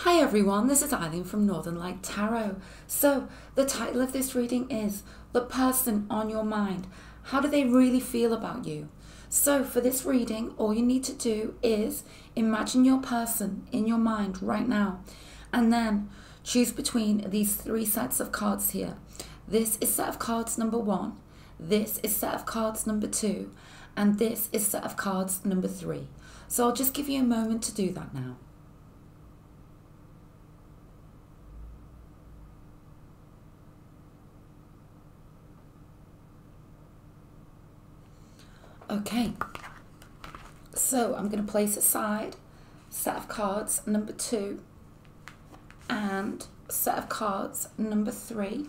Hi everyone, this is Eileen from Northern Light Tarot. So, the title of this reading is The Person on Your Mind. How do they really feel about you? So, for this reading, all you need to do is imagine your person in your mind right now and then choose between these three sets of cards here. This is set of cards number one, this is set of cards number two, and this is set of cards number three. So, I'll just give you a moment to do that now. Okay, so I'm going to place aside set of cards number two and set of cards number three.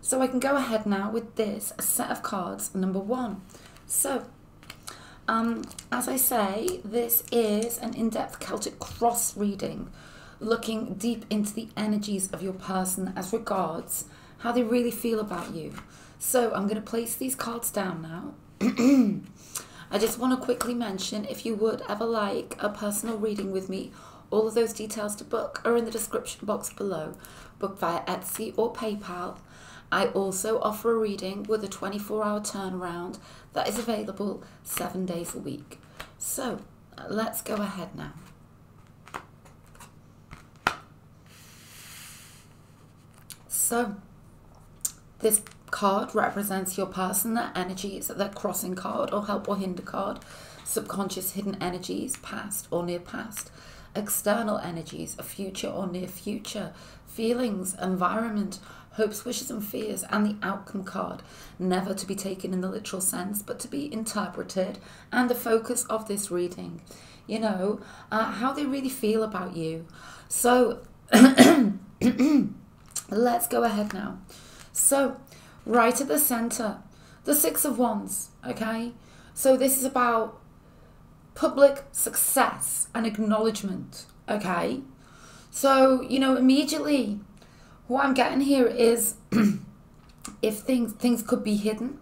So I can go ahead now with this set of cards number one. So, um, as I say, this is an in-depth Celtic cross reading, looking deep into the energies of your person as regards how they really feel about you. So I'm going to place these cards down now I just want to quickly mention if you would ever like a personal reading with me, all of those details to book are in the description box below. Book via Etsy or PayPal. I also offer a reading with a 24 hour turnaround that is available seven days a week. So let's go ahead now. So, this card represents your person, their energies, their crossing card or help or hinder card, subconscious hidden energies, past or near past, external energies, a future or near future, feelings, environment, hopes, wishes, and fears, and the outcome card, never to be taken in the literal sense, but to be interpreted, and the focus of this reading. You know, uh, how they really feel about you. So, let's go ahead now. So, right at the center, the Six of Wands, okay? So this is about public success and acknowledgement, okay? So, you know, immediately what I'm getting here is if things things could be hidden,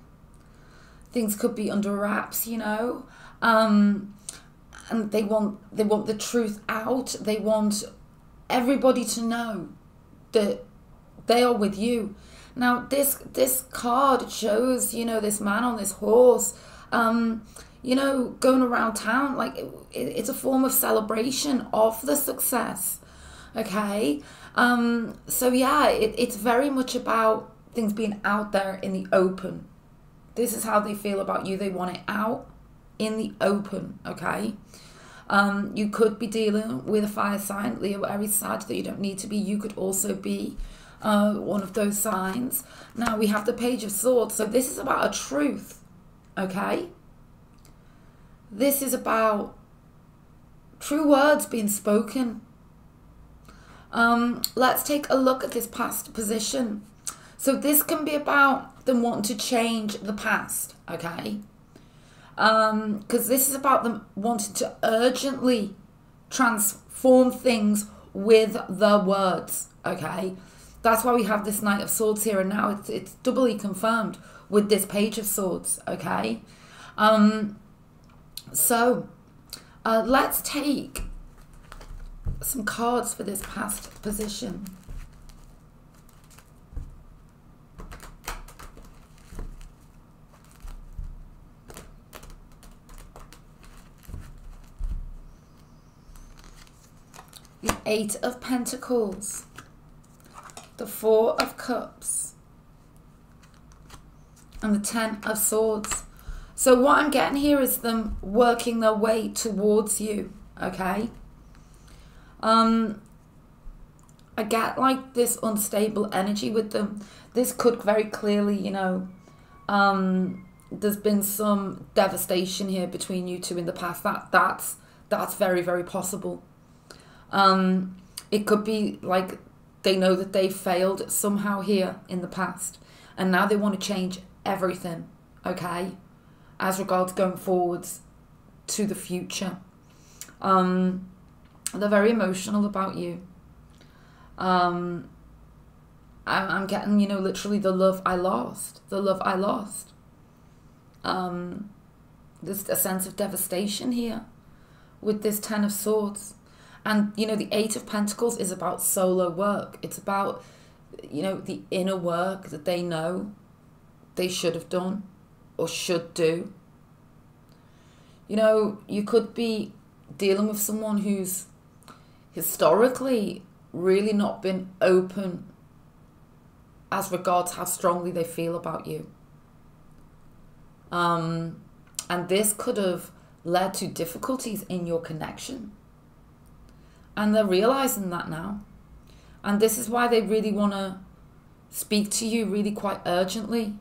things could be under wraps, you know, um, and they want they want the truth out. They want everybody to know that they are with you. Now this this card shows you know this man on this horse, um, you know going around town like it, it's a form of celebration of the success. Okay, um, so yeah, it, it's very much about things being out there in the open. This is how they feel about you. They want it out in the open. Okay. Um, you could be dealing with a fire sign, Leo, Aries, Sag that you don't need to be. You could also be uh, one of those signs. Now we have the Page of Swords. So this is about a truth, okay? This is about true words being spoken. Um, let's take a look at this past position. So this can be about them wanting to change the past, okay? Because um, this is about them wanting to urgently transform things with the words, okay? That's why we have this Knight of Swords here, and now it's, it's doubly confirmed with this Page of Swords, okay? Um, so, uh, let's take some cards for this past position. The Eight of Pentacles the Four of Cups, and the Ten of Swords. So what I'm getting here is them working their way towards you, okay? Um, I get like this unstable energy with them. This could very clearly, you know, um, there's been some devastation here between you two in the past. That that's that's very very possible. Um, it could be like they know that they failed somehow here in the past, and now they want to change everything, okay, as regards going forwards to the future. Um, they're very emotional about you. Um, I'm getting, you know, literally the love I lost, the love I lost. Um, there's a sense of devastation here with this Ten of Swords. And, you know, the Eight of Pentacles is about solo work. It's about, you know, the inner work that they know they should have done or should do. You know, you could be dealing with someone who's historically really not been open as regards how strongly they feel about you. Um, and this could have led to difficulties in your connection. And they're realizing that now. And this is why they really want to speak to you really quite urgently.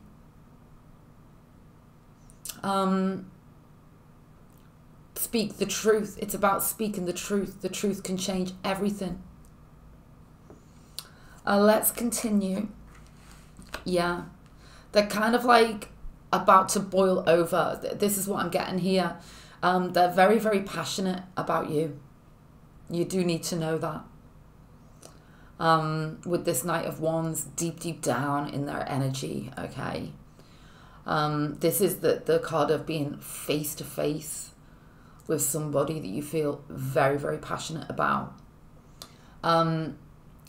Um, speak the truth. It's about speaking the truth. The truth can change everything. Uh, let's continue. Yeah. They're kind of like about to boil over. This is what I'm getting here. Um, they're very, very passionate about you. You do need to know that. Um, with this Knight of Wands deep, deep down in their energy, okay? Um, this is the, the card of being face to face with somebody that you feel very, very passionate about. Um,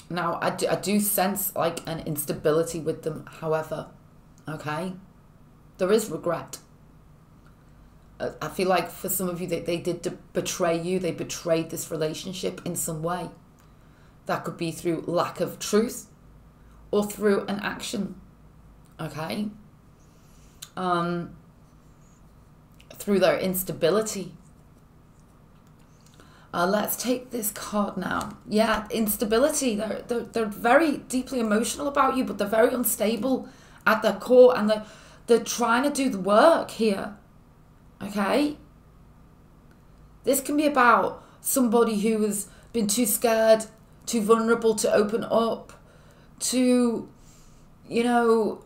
now, I do, I do sense like an instability with them, however, okay? There is regret. I feel like for some of you, they, they did betray you, they betrayed this relationship in some way. That could be through lack of truth or through an action, okay? Um, through their instability uh, let's take this card now. Yeah, instability. They're, they're, they're very deeply emotional about you, but they're very unstable at their core and they're, they're trying to do the work here. Okay? This can be about somebody who has been too scared, too vulnerable to open up, too, you know,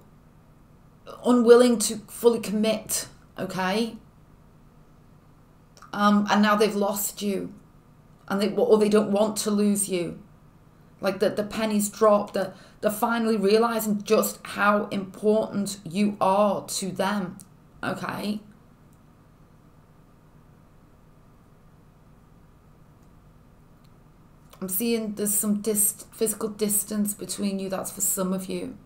unwilling to fully commit. Okay? Um, and now they've lost you and they or they don't want to lose you. Like the, the pennies drop, the, they're finally realizing just how important you are to them. Okay? I'm seeing there's some dis- physical distance between you. That's for some of you.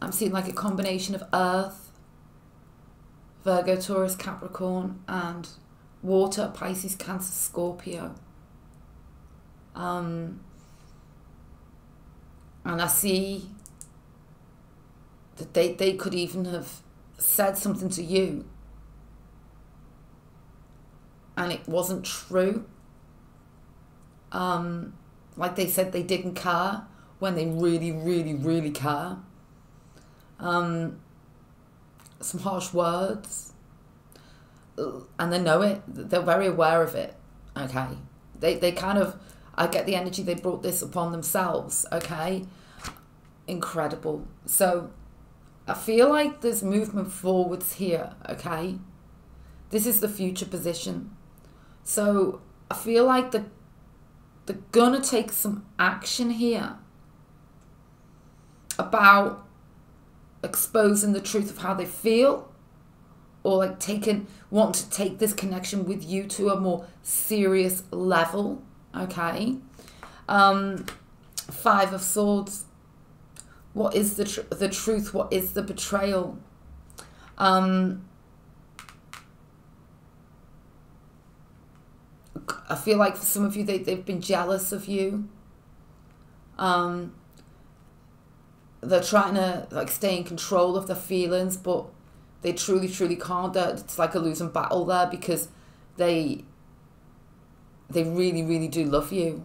I'm seeing like a combination of Earth, Virgo, Taurus, Capricorn, and water, Pisces, Cancer, Scorpio. Um, and I see that they, they could even have said something to you and it wasn't true. Um, like they said they didn't care when they really, really, really care. Um, some harsh words and they know it. They're very aware of it. Okay, they they kind of I get the energy they brought this upon themselves. Okay, incredible. So I feel like there's movement forwards here. Okay, this is the future position. So I feel like the they're gonna take some action here about exposing the truth of how they feel or like taking want to take this connection with you to a more serious level okay? Um five of swords. What is the tr- the truth? What is the betrayal? Um I feel like for some of you they, they've been jealous of you um they're trying to like stay in control of their feelings but they truly, truly can't. It's like a losing battle there because they they really, really do love you.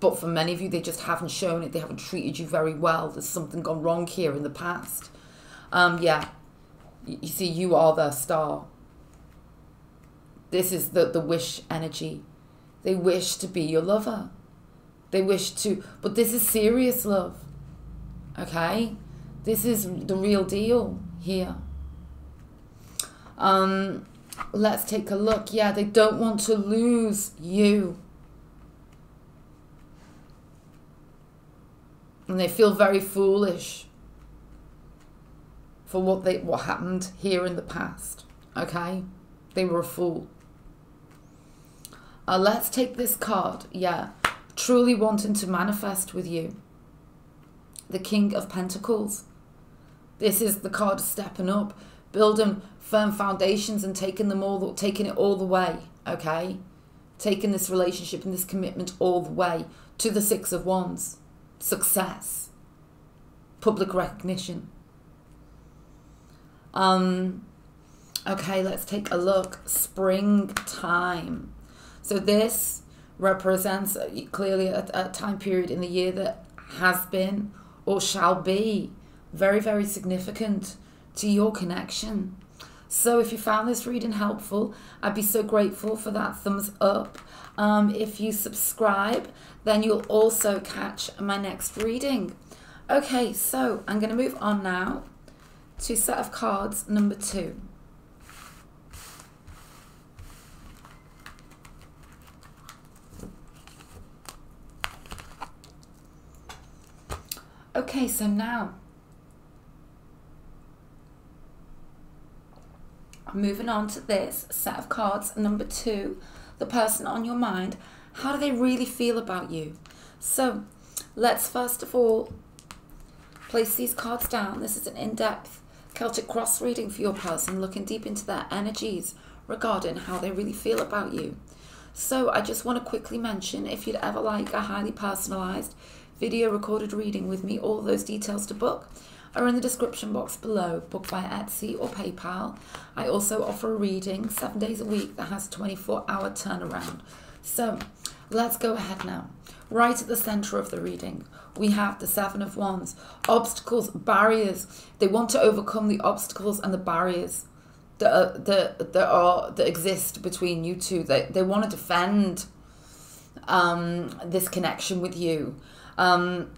But for many of you, they just haven't shown it. They haven't treated you very well. There's something gone wrong here in the past. Um, yeah, you see, you are their star. This is the, the wish energy. They wish to be your lover. They wish to, but this is serious love. Okay? This is the real deal here. Um, let's take a look. Yeah, they don't want to lose you. And they feel very foolish for what they what happened here in the past. Okay? They were a fool. Uh, let's take this card. Yeah. Truly wanting to manifest with you. The King of Pentacles. This is the card stepping up, building firm foundations and taking them all, taking it all the way. Okay, taking this relationship and this commitment all the way to the Six of Wands, success, public recognition. Um, okay, let's take a look. Springtime. So this represents clearly a, a time period in the year that has been or shall be very, very significant to your connection. So if you found this reading helpful, I'd be so grateful for that thumbs up. Um, if you subscribe, then you'll also catch my next reading. Okay, so I'm going to move on now to set of cards number two. Okay, so now moving on to this set of cards, number two, the person on your mind, how do they really feel about you? So let's first of all place these cards down. This is an in-depth Celtic cross reading for your person, looking deep into their energies regarding how they really feel about you. So I just want to quickly mention if you'd ever like a highly personalized video recorded reading with me, all those details to book are in the description box below. Book via Etsy or PayPal. I also offer a reading seven days a week that has a 24 hour turnaround. So let's go ahead now. Right at the center of the reading, we have the Seven of Wands. Obstacles, barriers. They want to overcome the obstacles and the barriers that are, that, that, are, that exist between you two. They, they want to defend um, this connection with you. Um,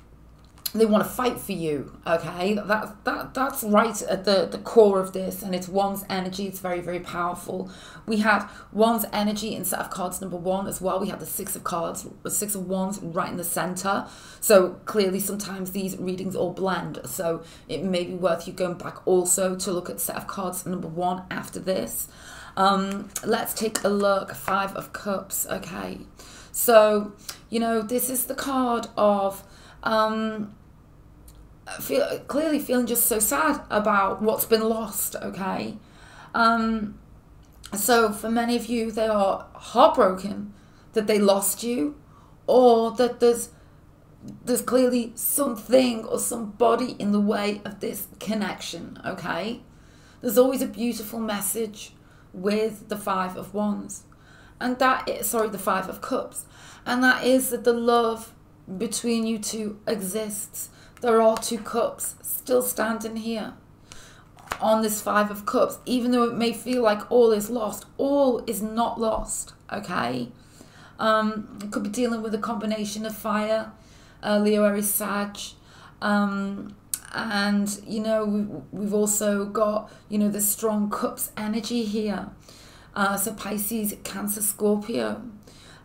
they want to fight for you okay? That, that that's right at the the core of this and it's wands energy it's very very powerful. We have wands energy in set of cards number one as well. We have the six of cards six of wands right in the center. So clearly sometimes these readings all blend so it may be worth you going back also to look at set of cards number one after this. Um let's take a look. Five of cups okay? So you know this is the card of um feel clearly feeling just so sad about what's been lost okay? Um so for many of you they are heartbroken that they lost you or that there's there's clearly something or somebody in the way of this connection okay? There's always a beautiful message with the five of wands and that is sorry the five of cups. And that is that the love between you two exists. There are two cups still standing here on this five of cups. Even though it may feel like all is lost all is not lost okay? Um could be dealing with a combination of fire uh, leo aries sag um and you know we, we've also got you know the strong cups energy here uh, so pisces cancer scorpio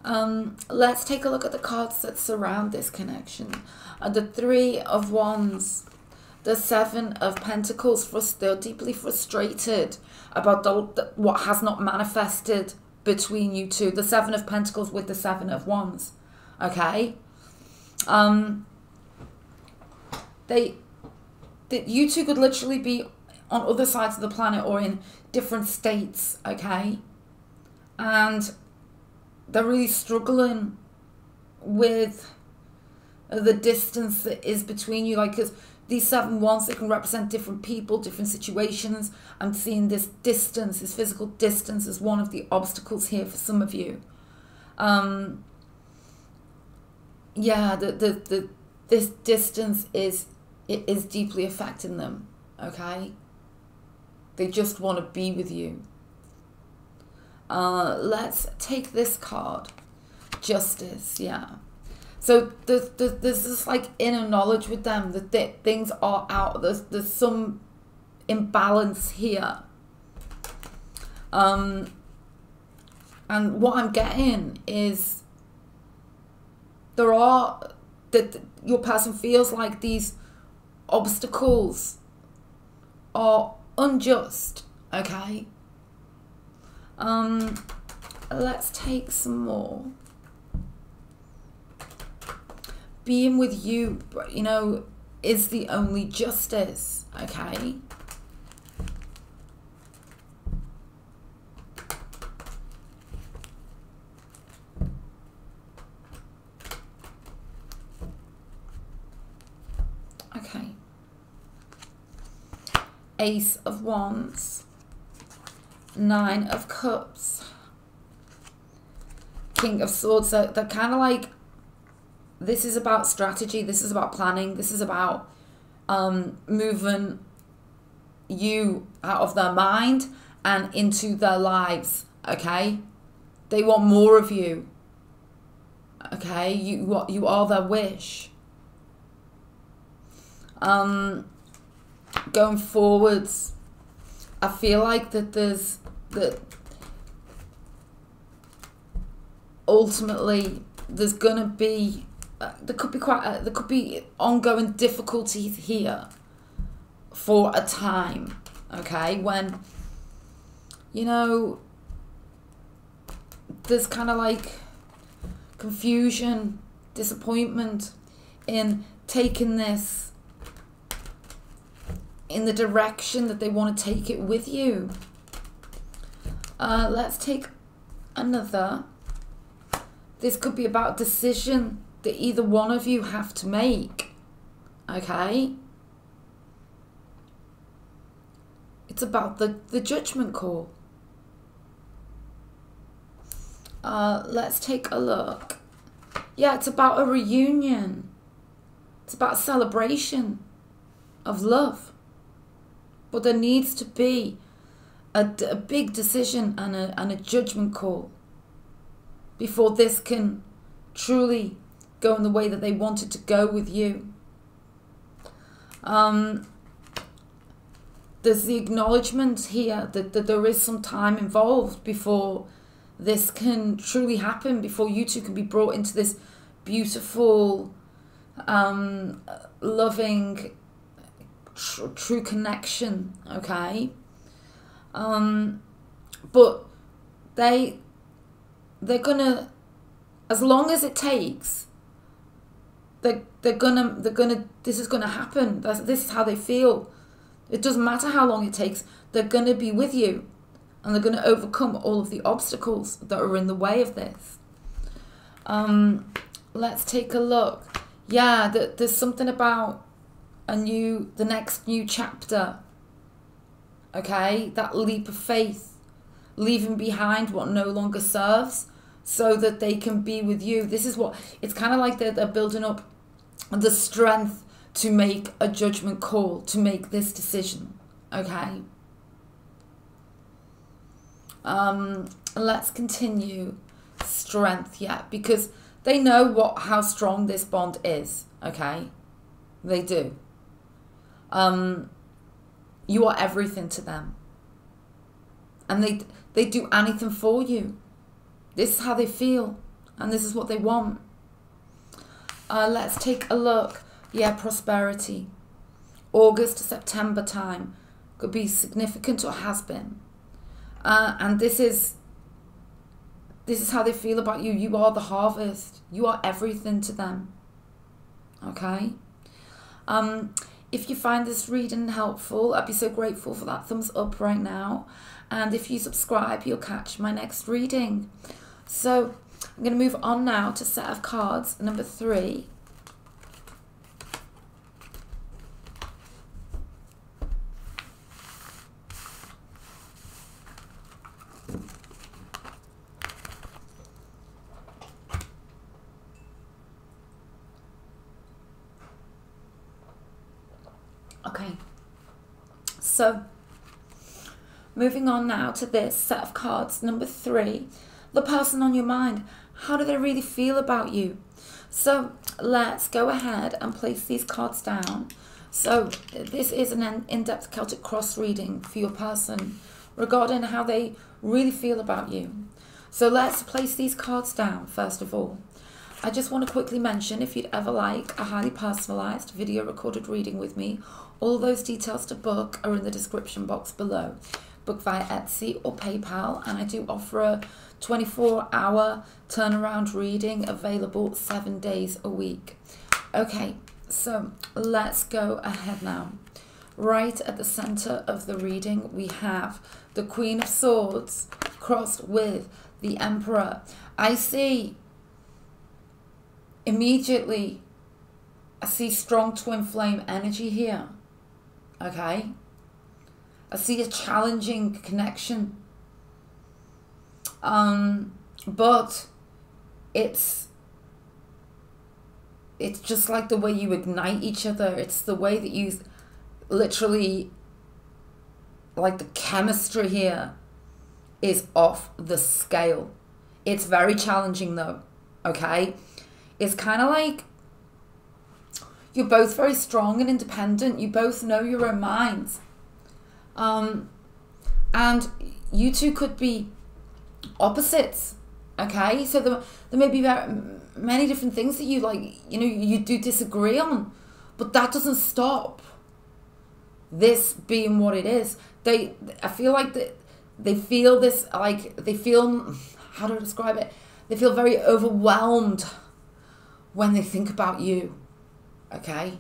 um, let's take a look at the cards that surround this connection. Uh, the Three of Wands, the Seven of Pentacles, they're deeply frustrated about the, the, what has not manifested between you two. The Seven of Pentacles with the Seven of Wands. Okay? Um, they, that you two could literally be on other sides of the planet or in different states, okay? And they're really struggling with the distance that is between you like because these seven wands they can represent different people different situations i'm seeing this distance this physical distance as one of the obstacles here for some of you um yeah the the, the this distance is it is deeply affecting them okay they just want to be with you uh, let's take this card. Justice, yeah. So there's, there's, there's this like inner knowledge with them that th things are out. There's, there's some imbalance here. Um, and what I'm getting is there are that your person feels like these obstacles are unjust, okay? Um, let's take some more. Being with you, you know, is the only justice, okay? Okay. Ace of Wands. Nine of Cups. King of Swords. So they're kind of like, this is about strategy. This is about planning. This is about um, moving you out of their mind and into their lives. Okay? They want more of you. Okay? You, you are their wish. Um, going forwards, I feel like that there's that ultimately there's gonna be uh, there could be quite uh, there could be ongoing difficulties here for a time okay? When you know there's kind of like confusion disappointment in taking this in the direction that they want to take it with you uh, let's take another. This could be about decision that either one of you have to make. Okay? It's about the, the judgment call. Uh, let's take a look. Yeah, it's about a reunion. It's about celebration of love. But there needs to be a, a big decision and a, and a judgment call before this can truly go in the way that they wanted to go with you. Um, there's the acknowledgement here that, that there is some time involved before this can truly happen, before you two can be brought into this beautiful, um, loving, tr true connection, okay? Um, but they they're gonna as long as it takes they they're gonna they're gonna this is gonna happen. That's, this is how they feel. It doesn't matter how long it takes they're gonna be with you and they're gonna overcome all of the obstacles that are in the way of this. Um let's take a look. Yeah that there's something about a new the next new chapter okay? That leap of faith, leaving behind what no longer serves so that they can be with you. This is what it's kind of like they're, they're building up the strength to make a judgment call, to make this decision, okay? Um, let's continue strength, yeah, because they know what how strong this bond is, okay? They do. Um, you are everything to them. And they they do anything for you. This is how they feel. And this is what they want. Uh, let's take a look. Yeah, prosperity. August to September time could be significant or has been. Uh, and this is this is how they feel about you. You are the harvest. You are everything to them. Okay? Um, if you find this reading helpful, I'd be so grateful for that thumbs up right now. And if you subscribe, you'll catch my next reading. So I'm going to move on now to set of cards number three. Okay, so moving on now to this set of cards, number three, the person on your mind. How do they really feel about you? So let's go ahead and place these cards down. So this is an in-depth Celtic cross reading for your person regarding how they really feel about you. So let's place these cards down first of all. I just want to quickly mention if you'd ever like a highly personalised video recorded reading with me, all those details to book are in the description box below. Book via Etsy or PayPal, and I do offer a 24 hour turnaround reading available seven days a week. Okay, so let's go ahead now. Right at the center of the reading, we have the Queen of Swords crossed with the Emperor. I see immediately, I see strong twin flame energy here. Okay? I see a challenging connection. Um, but it's it's just like the way you ignite each other. It's the way that you literally like the chemistry here is off the scale. It's very challenging though, okay? It's kind of like you're both very strong and independent. You both know your own minds. Um, and you two could be opposites, okay? So there, there may be very, many different things that you like, you know, you do disagree on, but that doesn't stop this being what it is. They, I feel like that they feel this, like they feel, how do I describe it? They feel very overwhelmed when they think about you, okay?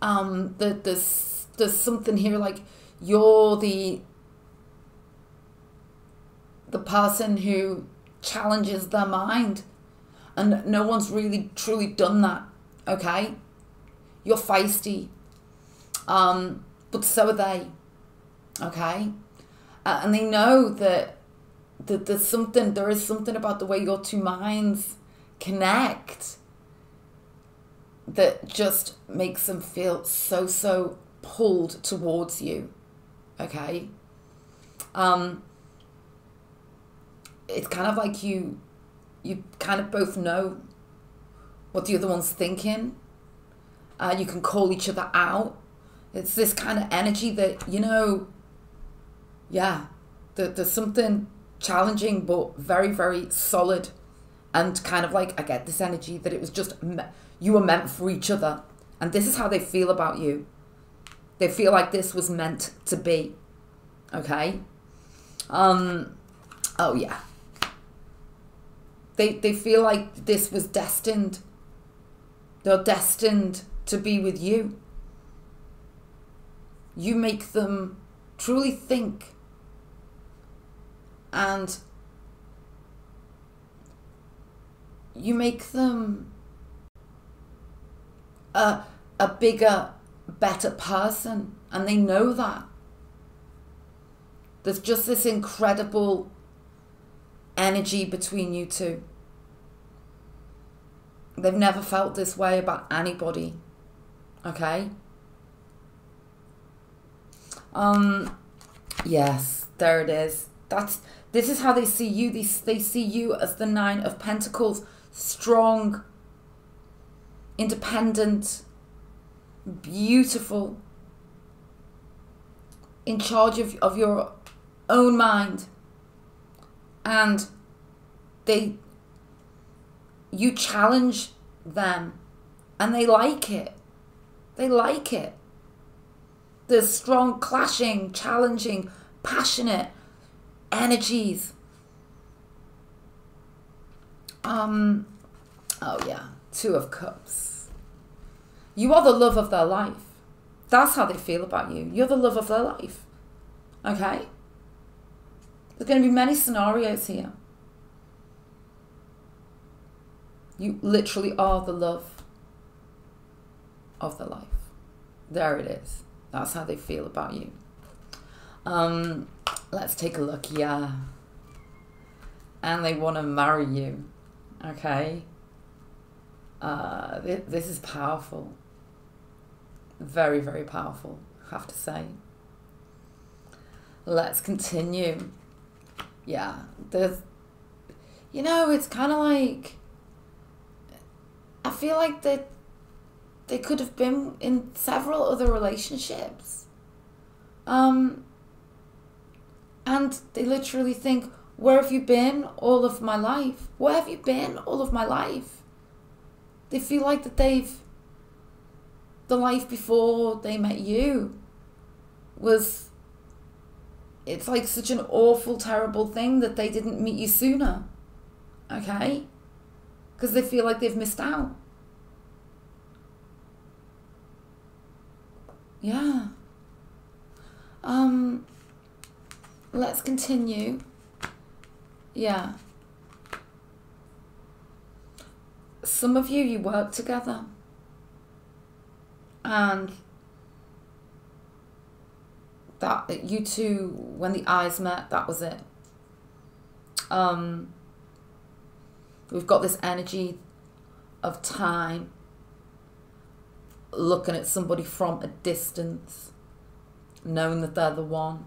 Um, the, there's, there's something here like you're the the person who challenges their mind and no one's really truly done that okay you're feisty um, but so are they okay uh, and they know that that there's something there is something about the way your two minds connect that just makes them feel so so pulled towards you okay? Um it's kind of like you you kind of both know what the other one's thinking. Uh, you can call each other out. It's this kind of energy that you know yeah that there's something challenging but very very solid and kind of like i get this energy that it was just you were meant for each other. And this is how they feel about you. They feel like this was meant to be. Okay? Um oh yeah. They they feel like this was destined. They're destined to be with you. You make them truly think and you make them a, a bigger, better person, and they know that. There's just this incredible energy between you two. They've never felt this way about anybody. Okay? Um yes, there it is. That's this is how they see you. They, they see you as the Nine of Pentacles, strong, independent, beautiful, in charge of, of your own mind. And they, you challenge them and they like it. They like it. There's strong, clashing, challenging, passionate energies. Um, oh yeah, Two of Cups. You are the love of their life. That's how they feel about you. You're the love of their life. Okay? There's going to be many scenarios here. You literally are the love of their life. There it is. That's how they feel about you. Um, let's take a look. Yeah. And they want to marry you. Okay. Uh, th this is powerful. Very, very powerful, I have to say. Let's continue. Yeah, there's, you know, it's kind of like, I feel like they, they could have been in several other relationships. Um, and they literally think, Where have you been all of my life? Where have you been all of my life? They feel like that they've, the life before they met you was it's like such an awful, terrible thing that they didn't meet you sooner. Okay? Because they feel like they've missed out. Yeah. Um, let's continue. Yeah. Some of you, you work together. And that you two when the eyes met that was it um we've got this energy of time looking at somebody from a distance knowing that they're the one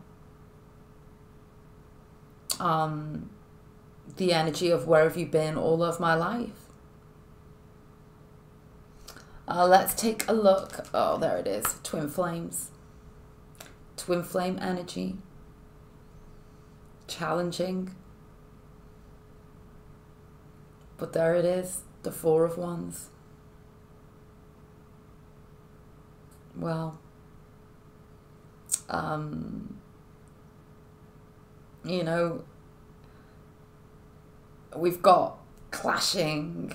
um the energy of where have you been all of my life? Uh, let's take a look. Oh there it is. Twin flames. Twin flame energy, challenging. But there it is, the Four of Wands. Well, um, you know, we've got clashing,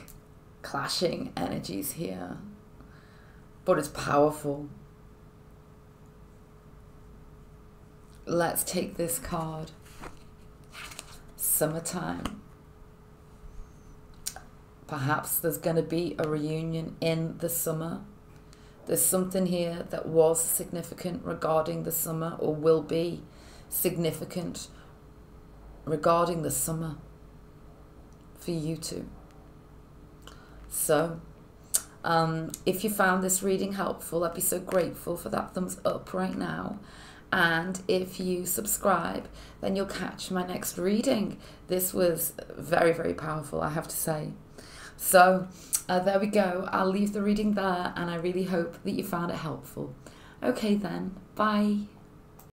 clashing energies here, but it's powerful. Let's take this card. Summertime. Perhaps there's going to be a reunion in the summer. There's something here that was significant regarding the summer or will be significant regarding the summer for you two. So, um, if you found this reading helpful, I'd be so grateful for that thumbs up right now. And if you subscribe, then you'll catch my next reading. This was very, very powerful, I have to say. So uh, there we go. I'll leave the reading there, and I really hope that you found it helpful. Okay, then. Bye.